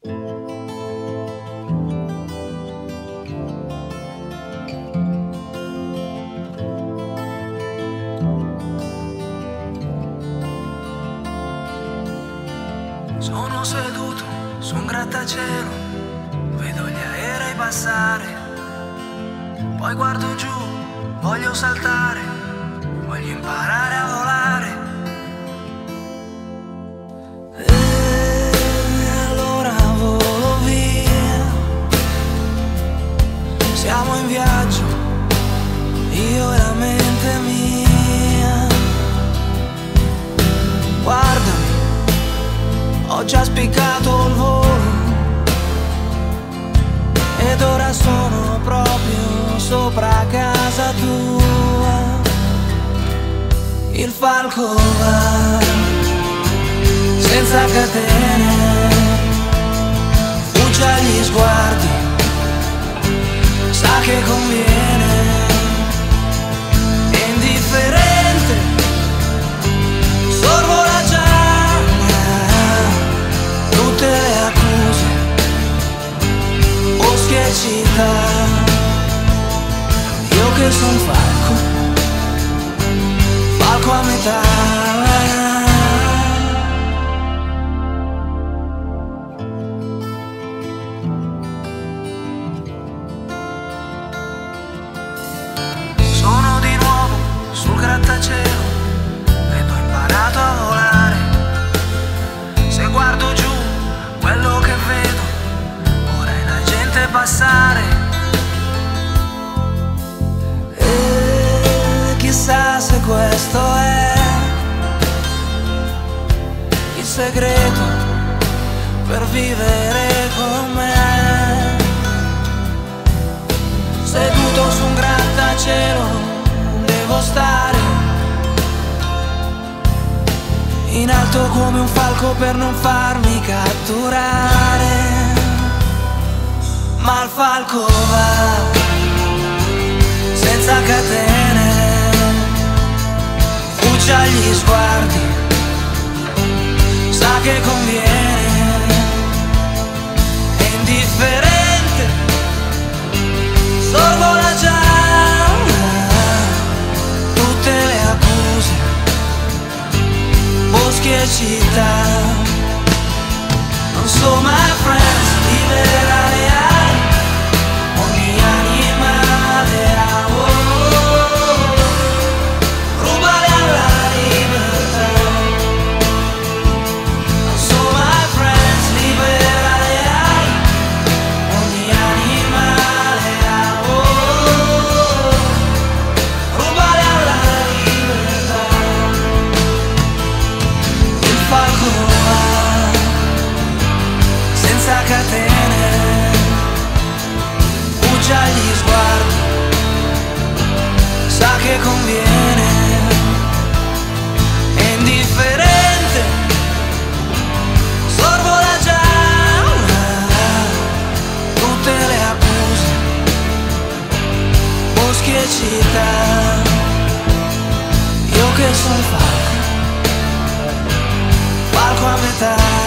Sono seduto su un grattacielo, vedo gli aerei passare, poi guardo giù, voglio saltare, voglio imparare a volare. Il falco va senza catene, fugge agli sguardi, sa che conviene, è indifferente, sorvola già tutte le accuse, boschi e. Io che son falco, imparato a volare. Se guardo giù, quello che vedo, ora è la gente passare. E chissà se questo è il segreto per vivere con me. Seduto su un grattacielo, in alto come un falco per non farmi catturare. Ma il falco va senza catene, fugge agli sguardi, sono falco falco a metà